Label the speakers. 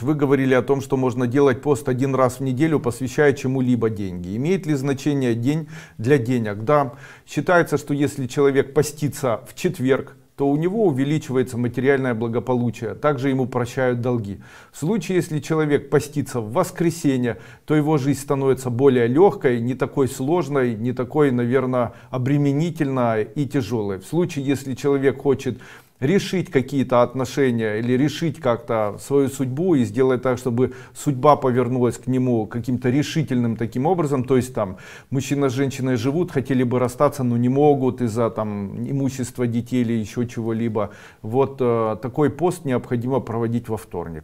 Speaker 1: Вы говорили о том, что можно делать пост один раз в неделю, посвящая чему-либо деньги. Имеет ли значение день для денег? Да, считается, что если человек постится в четверг, то у него увеличивается материальное благополучие. Также ему прощают долги. В случае, если человек постится в воскресенье, то его жизнь становится более легкой, не такой сложной, не такой, наверное, обременительной и тяжелой. В случае, если человек хочет решить какие-то отношения или решить как-то свою судьбу и сделать так, чтобы судьба повернулась к нему каким-то решительным таким образом. То есть там мужчина с женщиной живут, хотели бы расстаться, но не могут из-за там имущества детей или еще чего-либо. Вот э, такой пост необходимо проводить во вторник.